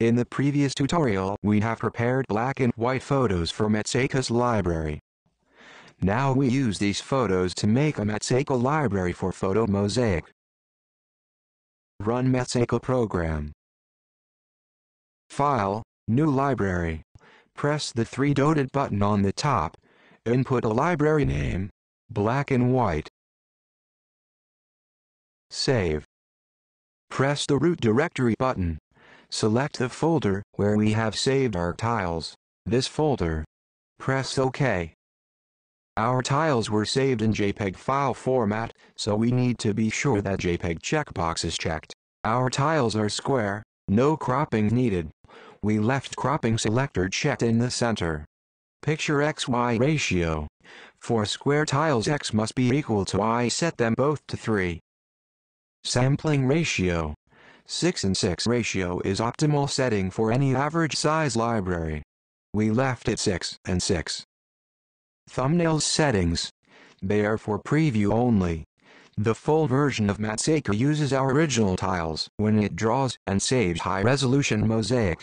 In the previous tutorial we have prepared black and white photos for Mazaika's library. Now we use these photos to make a Mazaika library for photo mosaic. Run Mazaika program. File, New Library. Press the three dotted button on the top. Input a library name, black and white. Save. Press the root directory button. Select the folder where we have saved our tiles. This folder. Press OK. Our tiles were saved in JPEG file format, so we need to be sure that JPEG checkbox is checked. Our tiles are square, no cropping needed. We left cropping selector checked in the center. Picture XY ratio. For square tiles x must be equal to y set them both to 3. Sampling ratio. 6 and 6 ratio is optimal setting for any average size library. We left it 6 and 6. Thumbnails settings. They are for preview only. The full version of Mazaika uses our original tiles when it draws and saves high-resolution mosaic.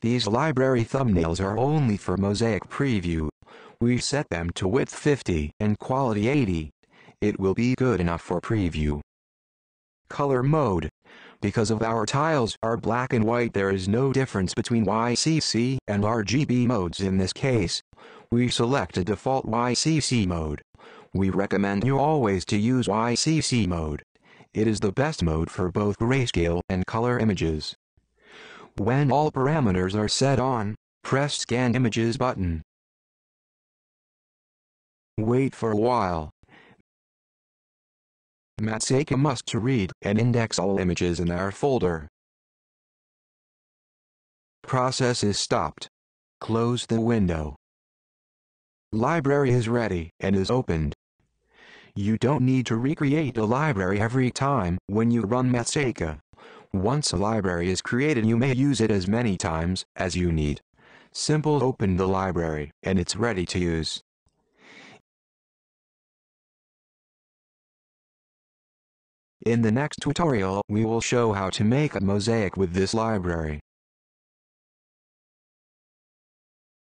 These library thumbnails are only for mosaic preview. We set them to width 50 and quality 80. It will be good enough for preview. Color mode. Because of our tiles are black and white there is no difference between YCC and RGB modes in this case. We select a default YCC mode. We recommend you always to use YCC mode. It is the best mode for both grayscale and color images. When all parameters are set on, press Scan Images button. Wait for a while. Mazaika must to read and index all images in our folder. Process is stopped. Close the window. Library is ready and is opened. You don't need to recreate a library every time when you run Mazaika. Once a library is created you may use it as many times as you need. Simple open the library and it's ready to use. In the next tutorial we will show how to make a mosaic with this library.